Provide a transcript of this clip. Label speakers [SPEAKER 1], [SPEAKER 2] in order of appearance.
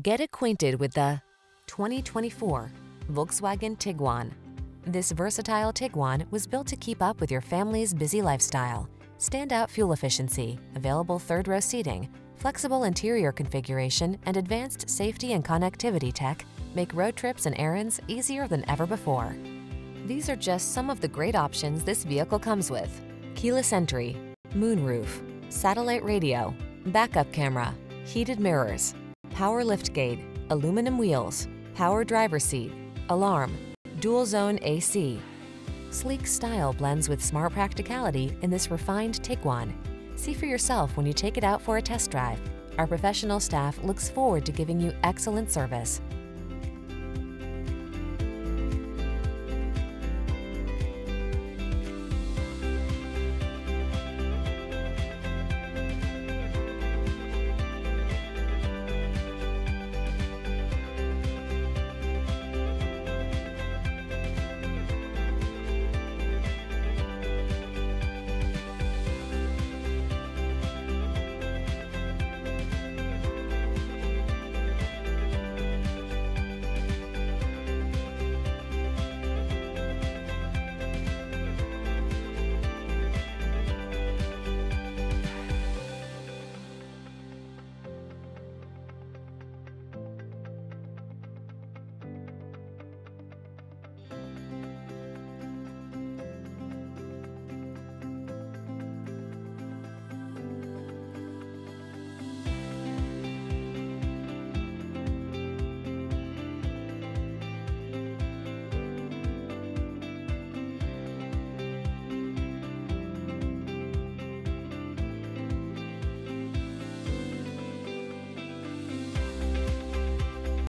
[SPEAKER 1] Get acquainted with the 2024 Volkswagen Tiguan. This versatile Tiguan was built to keep up with your family's busy lifestyle. Standout fuel efficiency, available third-row seating, flexible interior configuration, and advanced safety and connectivity tech make road trips and errands easier than ever before. These are just some of the great options this vehicle comes with. Keyless entry, moonroof, satellite radio, backup camera, heated mirrors, power liftgate, aluminum wheels, power driver seat, alarm, dual zone AC. Sleek style blends with smart practicality in this refined Tiguan. See for yourself when you take it out for a test drive. Our professional staff looks forward to giving you excellent service.